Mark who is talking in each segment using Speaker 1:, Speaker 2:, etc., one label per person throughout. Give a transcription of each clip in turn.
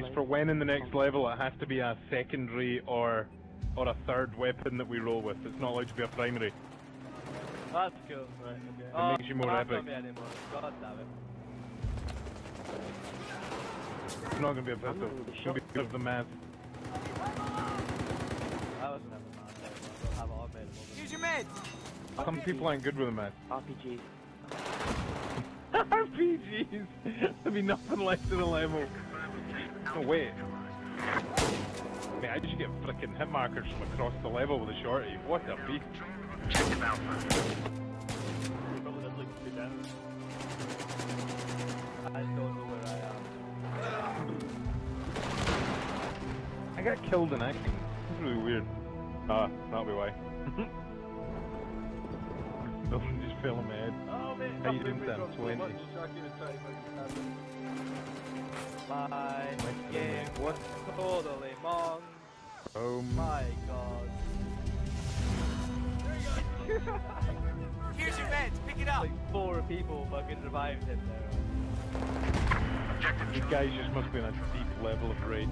Speaker 1: Guys, for when in the next level, it has to be a secondary or or a third weapon that we roll with. It's not allowed to be a primary.
Speaker 2: That's cool. Right, okay. Oh,
Speaker 1: makes you more epic.
Speaker 2: Not. God damn it.
Speaker 1: It's not going to be a pistol. It's going to be of the math.
Speaker 2: I was never mad there, but I'll have it automated.
Speaker 3: Use your meds!
Speaker 1: Some people aren't good with the math.
Speaker 4: RPG.
Speaker 1: RPGs! There'd be nothing left in the level. Oh, wait. Man, did you get frickin' hit markers from across the level with a shorty? What a beast.
Speaker 2: Doesn't look. I don't know where I am.
Speaker 1: I got killed in action. It's really weird. Ah, that'll be why. Nothing just fell in my head.
Speaker 2: Oh, mate,
Speaker 1: How you
Speaker 2: something
Speaker 1: doing,
Speaker 2: we
Speaker 1: Sam?
Speaker 2: dropped so
Speaker 1: 20.
Speaker 2: much, Sharky was trying to fucking stab me. My game was totally wrong.
Speaker 1: Oh
Speaker 2: My god.
Speaker 3: Here's your meds. Pick it up.
Speaker 2: Like four people fucking revived him there.
Speaker 1: These guys just must be in a deep level of rage.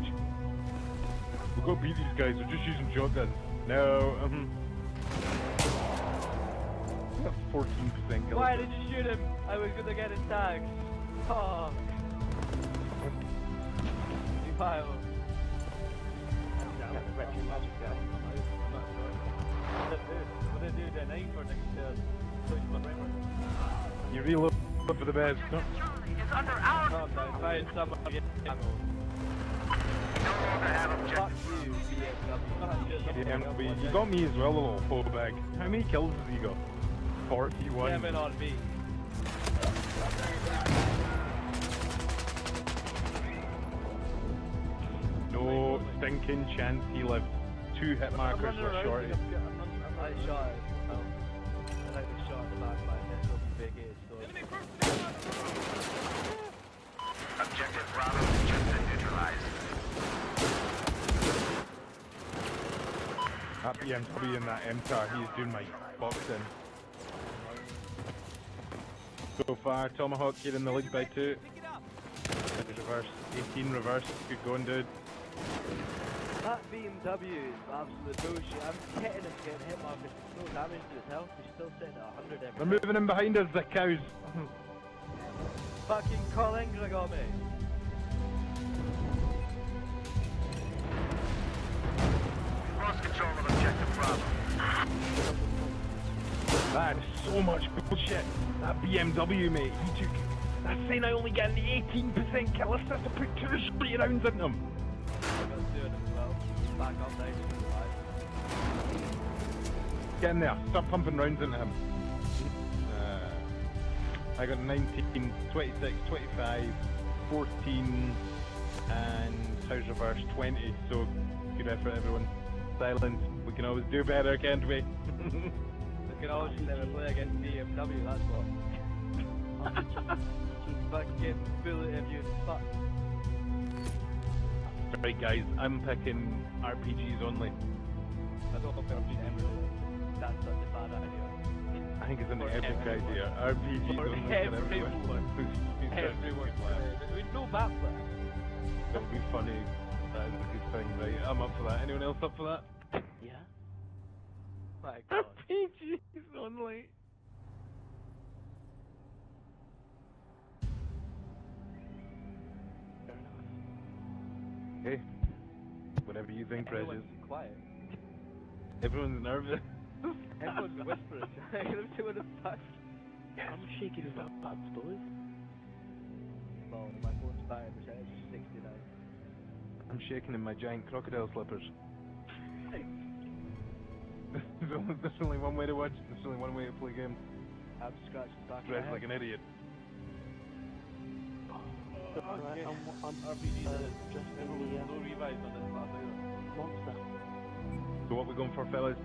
Speaker 1: We've got to beat these guys, they're just using shotguns. No, um... I 14% kill.
Speaker 2: Why did you shoot him? I was gonna get his tags. Oh. You pile.
Speaker 4: Retro magic guy.
Speaker 2: What did I do? Did I knife or did I push my right?
Speaker 1: You reload for the best. No.
Speaker 2: Oh, find someone get ammo. Fuck you, BMW.
Speaker 1: You got me as well, little hoe bag. How many kills has he got? 41.
Speaker 2: Seven on me.
Speaker 1: No stinking chance he lived. Two hit markers were
Speaker 2: running
Speaker 1: shorty.
Speaker 2: around, I'm, I'm, I'm, I shot it. I like the shot in the back by a pistol from Big A's, so...
Speaker 5: Objective Bravo has been neutralized.
Speaker 1: That BMW and that MTAR, he's doing my boxing. So far, Tomahawk, you're in the lead by two. Reverse, 18 reverse, good going dude.
Speaker 2: That BMW is absolute bullshit. I'm hitting him getting hit by markers, no damage to his health, he's still sitting at 100 every
Speaker 1: They're moving in behind us, the cows.
Speaker 2: Fucking Carl Ingra
Speaker 1: so much bullshit. That BMW, mate, he took... That's saying I only get an 18% kill assist to put two straight rounds in
Speaker 2: them.
Speaker 1: Get in there, start pumping rounds into him. Uh, I got 19, 26, 25, 14, and house reverse 20, so good effort everyone. Silence, we can always do better, can't we?
Speaker 2: We can always just never play against BMW, that's what. Fucking bullet if you fuck.
Speaker 1: right guys, I'm picking RPGs only.
Speaker 2: I don't know if I'm ever. That's such a bad idea.
Speaker 1: I think it's an
Speaker 2: For
Speaker 1: epic
Speaker 2: everyone.
Speaker 1: idea. RPGs
Speaker 2: For
Speaker 1: only. get everyone.
Speaker 2: everyone. Everyone. There's no map left.
Speaker 1: That would be funny. That is a good thing, right? I'm up for that. Anyone else up for that?
Speaker 4: Yeah.
Speaker 2: My god.
Speaker 1: RPGs only. Hey, whatever you think, Precious.
Speaker 2: Everyone's quiet.
Speaker 1: Everyone's nervous.
Speaker 2: Everyone's whispering. Let's see what the fuck.
Speaker 4: I'm shaking his up, boys.
Speaker 2: Well, my phone's battery percentage is 69.
Speaker 1: I'm shaking in my giant crocodile slippers. there's, only, one way to watch. There's only one way to play games.
Speaker 2: I'm scratching the back of
Speaker 1: Dress like an idiot.
Speaker 4: Alright, I'm, I'm
Speaker 2: RPGs
Speaker 4: uh, just in the
Speaker 2: no revives on this map either.
Speaker 4: monster.
Speaker 1: So what we going for, fellas?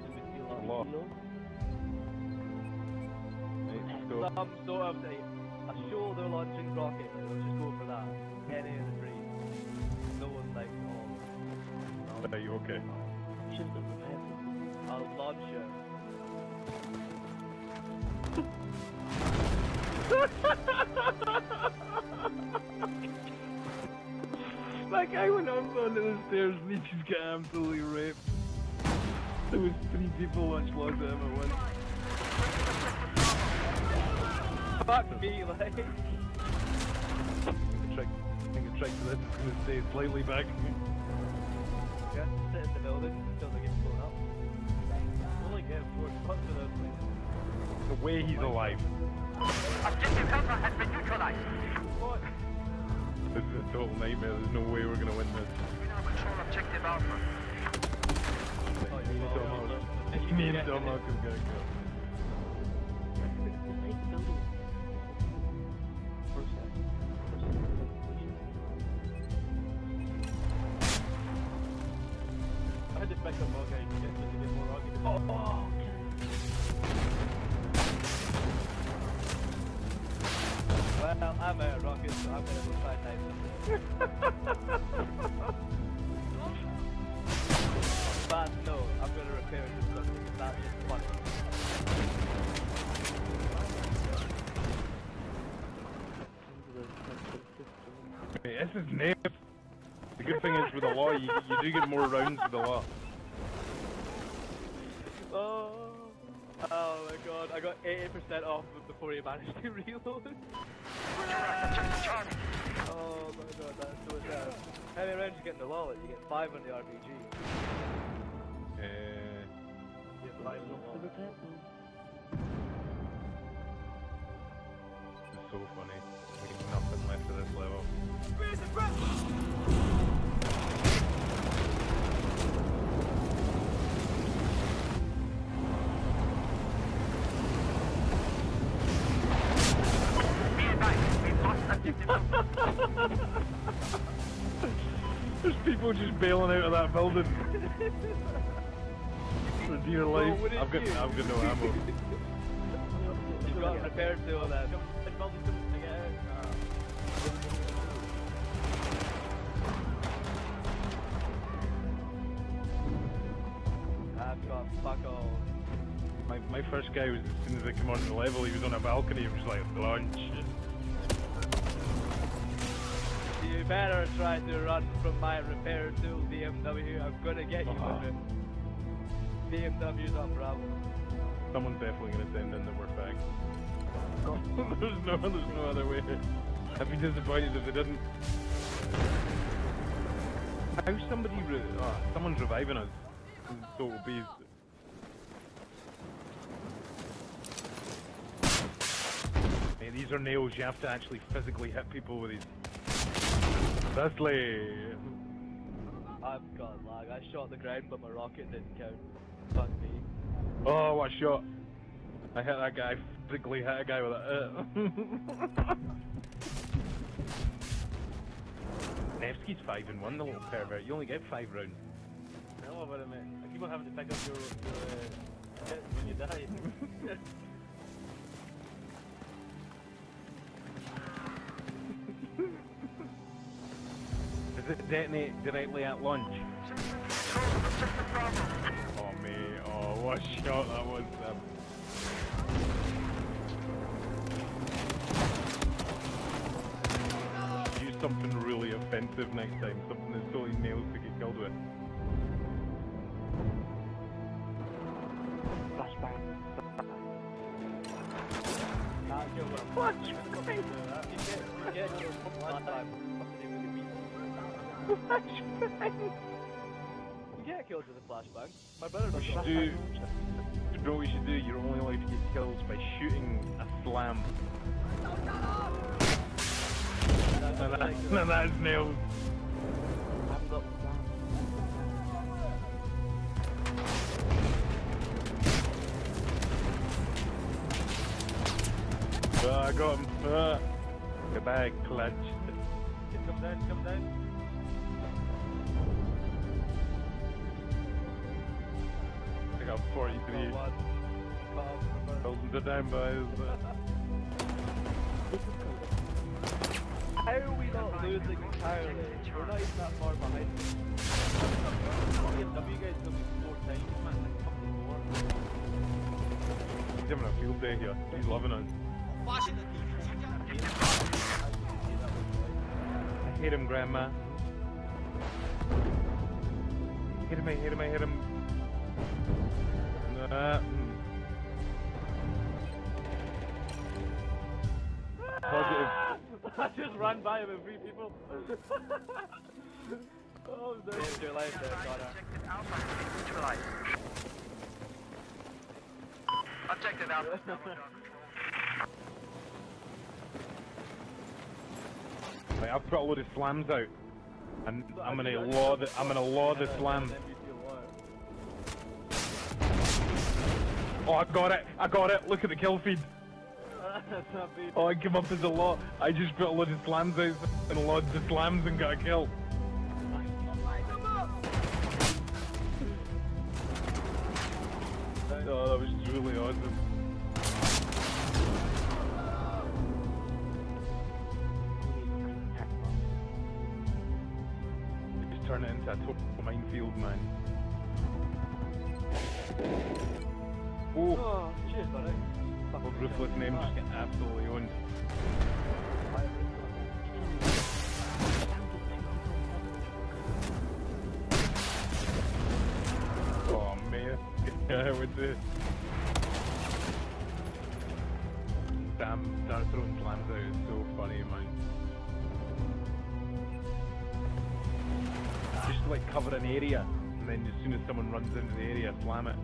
Speaker 2: Should we steal off?
Speaker 1: Law.
Speaker 4: Kilo.
Speaker 1: Right, let's go.
Speaker 2: Some sort of like, a shoulder launching rocket. Like, let's just go for that. Any of the three. No one like, oh.
Speaker 1: Are you okay?
Speaker 4: Shift and prepare.
Speaker 2: A launcher.
Speaker 1: that guy went up onto the stairs and he just got absolutely raped. There was three people much lost at him at once.
Speaker 2: Fuck me, like.
Speaker 1: I the trick, I think the trick to this is going to stay slightly back. Way he's alive.
Speaker 5: Objective Alpha has been neutralized.
Speaker 2: What?
Speaker 1: This is a total nightmare. There's no way we're going to win this.
Speaker 5: We now control Objective Alpha.
Speaker 2: Oh,
Speaker 1: Me and Tom Hawk- Me and Tom Hawk is going to go.
Speaker 2: Well, I'm out of rockets, so I'm gonna go try knife But no, I'm gonna repair this stuff because that's just funny.
Speaker 4: Into the central system.
Speaker 1: Hey, this is naif. The good thing is with the law, you, you do get more rounds with the law.
Speaker 2: Oh, oh my god, I got 80% off before he managed to reload.
Speaker 5: Objective Charlie.
Speaker 2: Oh my god, that's so sad. How many rounds you get in the wallet? You get 5 on the RPG.
Speaker 1: Uh,
Speaker 2: You get 5 on the
Speaker 4: Look
Speaker 2: wallet.
Speaker 4: at that,
Speaker 1: it's so funny. We have nothing left of this level. People just bailing out of that building. For dear life.
Speaker 2: wouldn't
Speaker 1: I've got,
Speaker 2: you?
Speaker 1: I've got no ammo.
Speaker 2: You've got prepared to all that. I've got fuck all.
Speaker 1: My, my first guy was, as soon as I came onto the level, he was on a balcony, he was like, launch.
Speaker 2: Better try to run from my repair tool BMW. I'm gonna get you
Speaker 1: Uh-huh.
Speaker 2: with it. BMW's on Bravo.
Speaker 1: Someone's definitely to send in the work bag. there's no, there's no other way. I'd be disappointed if they didn't. How's somebody, re- oh, someone's reviving us. So it'll be. Hey, these are nails. You have to actually physically hit people with these. Leslie.
Speaker 2: I've got lag. I shot the ground, but my rocket didn't count. Fuck me.
Speaker 1: Oh, what shot! I hit that guy. Physically hit a guy with a. Uh. Nevsky's five and one, the little pervert. You only get five rounds.
Speaker 2: No, but I mean, I keep on having to pick up your, your uh, hits when you die.
Speaker 1: Does it detonate directly at launch?
Speaker 5: Control Objective Bravo.
Speaker 1: Oh me, oh what a shot that was. Um, use something really offensive next time, something that's totally nails to get killed with.
Speaker 4: Flashbang.
Speaker 2: Nah, kill them.
Speaker 1: What?
Speaker 2: You get killed with a flashbang. My brother does
Speaker 1: We should do. You what we should do? You're only allowed to get kills by shooting a slam.
Speaker 2: That's
Speaker 1: Now, that,
Speaker 2: ridiculous.
Speaker 1: now that's.
Speaker 4: I've got plans.
Speaker 1: Oh, I got him. Uh, goodbye, clutch.
Speaker 2: Come down, come down.
Speaker 1: I 43.
Speaker 2: Got one. Cut off from her.
Speaker 1: Buildings are down, boys.
Speaker 2: How are we not losing entirely? We're not even that far behind. BMW guys be four times, man. Like fucking four.
Speaker 1: He's having a field day here. He's loving us. I hate him, Grandma. hit him, hit him, hit him. Uh, hmm. Positive.
Speaker 2: I just ran by him with three people. oh, no. Saved your life there, Connor.
Speaker 5: Objective Alpha has been neutralized. Objective Alpha is now under our control.
Speaker 1: Right, I've put a load of slams out. And I'm gonna law the I'm gonna law the slams. Oh I got it! I got it! Look at the kill feed!
Speaker 2: That's not bad.
Speaker 1: Oh I came up as a lot. I just put a load of slams out and loads of slams and got a kill. Oh, that was really awesome. Just turn it into a total minefield, man. Oh,
Speaker 2: Oh, cheers, buddy.
Speaker 1: well, ruthless name just getting absolutely owned. Oh man, yeah, with the damn Dark Throne slams out is so funny, man. Just like cover an area, and then as soon as someone runs into the area, slam it.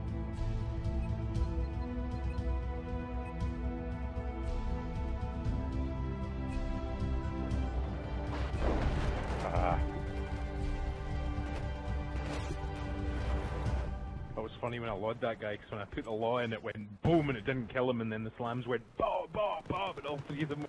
Speaker 1: Funny when I lawed that guy, because when I put the law in, it went boom and it didn't kill him, and then the slams went bow, bow, bow, but all three of them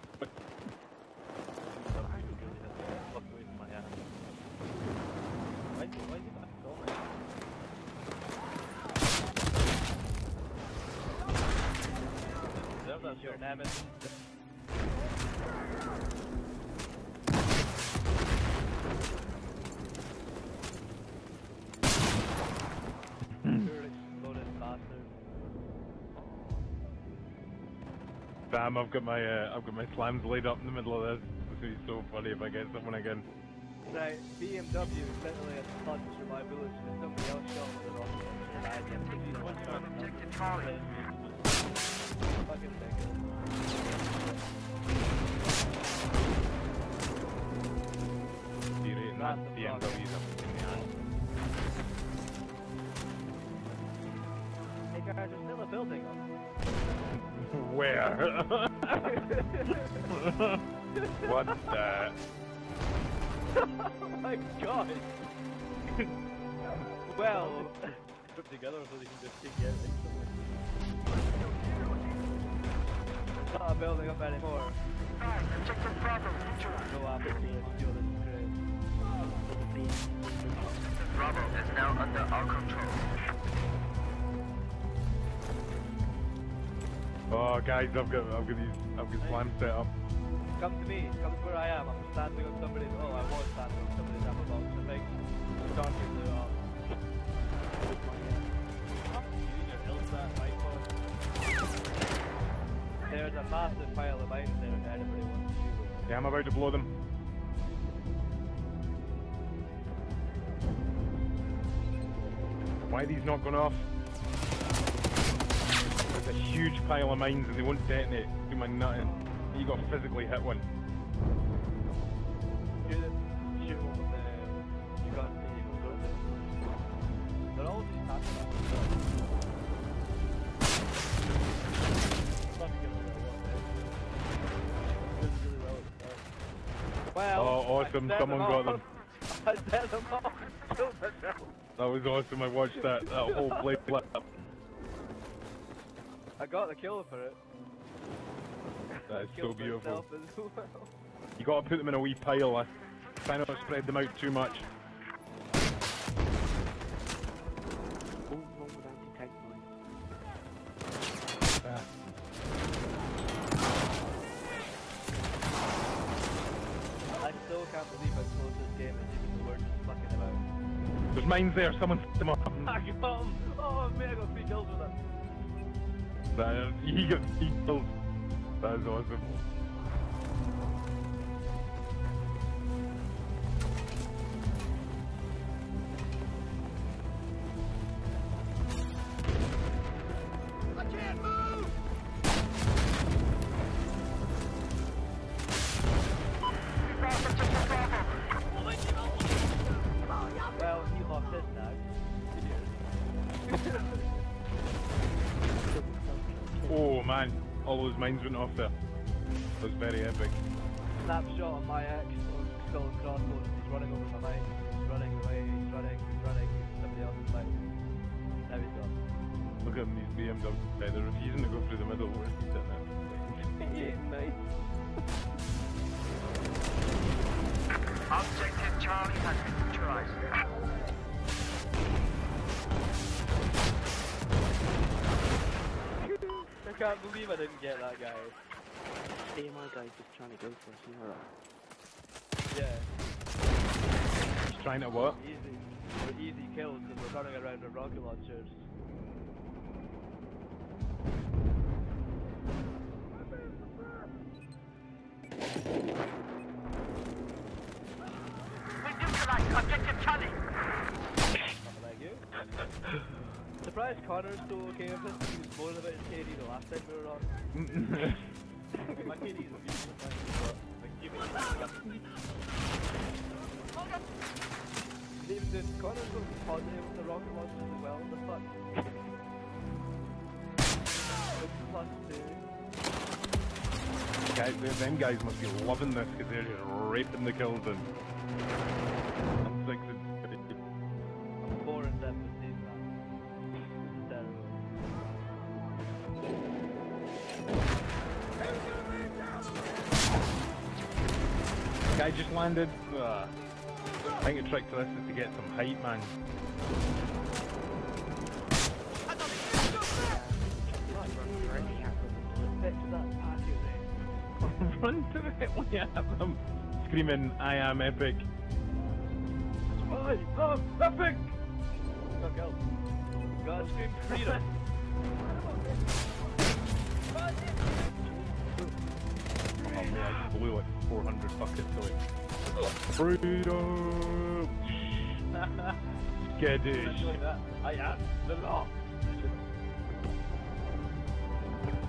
Speaker 1: Damn, I've got my uh, I've got my slams laid up in the middle of this. This would be so funny if I get someone again.
Speaker 2: Right, BMW is literally a punch from my bullets when somebody else shot with a rocket and I can see one shot.
Speaker 5: Objective Charlie.
Speaker 2: Fucking thing.
Speaker 1: Derating that BMW's up in the ass.
Speaker 2: Hey guys, there's still a building up.
Speaker 1: Where? What's that?
Speaker 2: oh my god! well, put together so they can just kick you out. Not building up anymore.
Speaker 5: Alright, Objective Bravo neutralized.
Speaker 2: Go after me and steal this crate.
Speaker 5: Bravo is now under our control.
Speaker 1: Oh, guys, I've got I've got these I've got slams set up.
Speaker 2: Come to me, come to where I am. I'm standing on somebody's. Oh, I was standing on somebody's ammo box. I think. Starting to. Using uh, your Hillsat rifle. There's a massive pile of mines there if anybody wants to shoot them.
Speaker 1: Yeah, I'm about to blow them. Why are these not going off? A huge pile of mines and they won't detonate. Do my nutting. You got physically hit one.
Speaker 2: Shoot it. Shoot one with uh, the. You got uh, the. You got the. They're all just passing that. Probably get a little eh? well there. Did really well at the start. Well,
Speaker 1: Oh, awesome. Someone got them.
Speaker 2: I set them off.
Speaker 1: That was awesome. I watched that, that whole play flip.
Speaker 2: I got the kill for it.
Speaker 1: That is so beautiful.
Speaker 2: well.
Speaker 1: You got to put them in a wee pile. I try not to spread them out too much.
Speaker 4: All wrong with anti-tank mines.
Speaker 2: I still can't believe how close this game is, even though we're just fucking about.
Speaker 1: There's mines there. Someone set them up.
Speaker 2: I got him! Oh man, I got three kills with that.
Speaker 1: That, he got he kills. That is all mines went off there. It was very epic.
Speaker 2: Snapshot on my ex of skull and crossbones. He's running over my mine. He's running away. He's running. He's running. Somebody else's mine. Now he's gone.
Speaker 1: Look at them, these BMW. They're refusing to go through the middle where he's sitting there.
Speaker 2: nice.
Speaker 5: Objective Charlie has been neutralized.
Speaker 2: Can't believe I didn't get that guy.
Speaker 4: See, my guy's just trying to go for us, you know that?
Speaker 2: Yeah,
Speaker 1: He's trying to what?
Speaker 2: easy. We're easy kills because we're running around with rocket launchers.
Speaker 5: We neutralized Objective Charlie.
Speaker 2: Not like you. Surprised Connor's still okay with this. He was moaning about his KD the last time we were on. My KD is beautiful, but like, give me Even then, Connor's going positive with the rocket launchers as well. The fuck? It's plus two.
Speaker 1: Guys, them- them guys must be loving this because they're just raping the kills and. Guy just landed. Ugh. I think the trick to this is to get some height, man.
Speaker 2: Picture that patio there.
Speaker 1: Run to it when you have them screaming, I am epic. I am epic!
Speaker 2: Got killed. God scream freedom.
Speaker 1: Oh man, I just blew like 400 buckets away. Freedom!
Speaker 2: Doing. I am the law.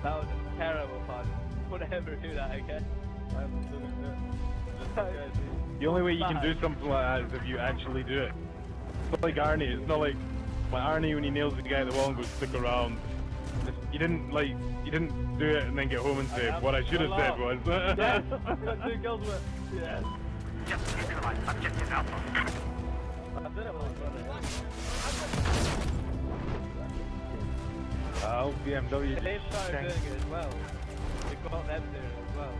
Speaker 2: That was a terrible pun. Don't ever do that again. I am doing that.
Speaker 1: The only way you can do something like that is if you actually do it. It's not like Arnie, it's not like like Arnie when he nails the guy at the wall and goes stick around. You didn't like you didn't do it and then get home and say what I should have said was
Speaker 2: yes! Got two kills with Yes!
Speaker 5: Just neutralized Objective Alpha.
Speaker 2: I did it I.
Speaker 1: Oh, BMW.
Speaker 2: They've started doing it as well. We've got them doing it as well.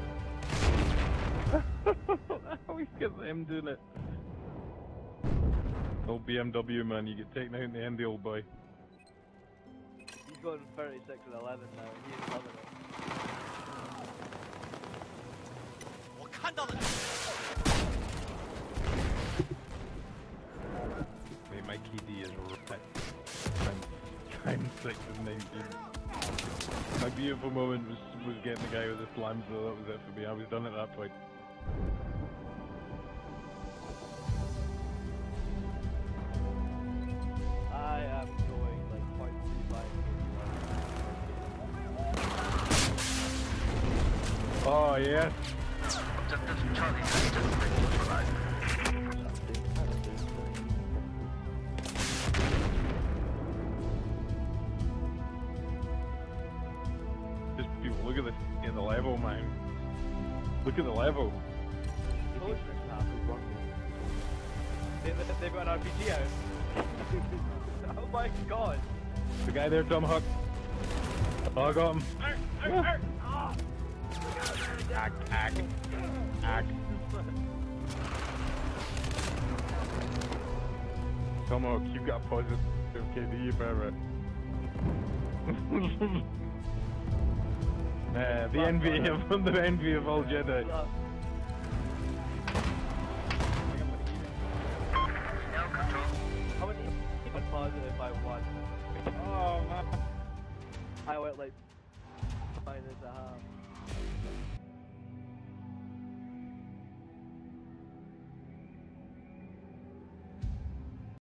Speaker 1: Always get them doing it. Oh, old BMW man, you get taken out in the end, the old boy
Speaker 2: He's going 36 and 11 now. He's loving it.
Speaker 3: 我看到了你。
Speaker 1: Mate, my KD is right. Times, times six and nineteen. My beautiful moment was was getting the guy with the slams, so that was it for me. I was done at that point. Oh yes.
Speaker 5: Objective Charlie has just been neutralized.
Speaker 1: Just people, look at this in the level, man. Look at the level.
Speaker 2: They, they, they've got an RPG out. Eh? oh my god.
Speaker 1: The guy there, Tomahawk. Oh, I got him. Tomahawk, you've got a positive KD, brother. uh, the envy of the envy of all Jedi.
Speaker 5: No control.
Speaker 2: How many even positive by one?
Speaker 1: Oh man.
Speaker 2: I went like minus a half.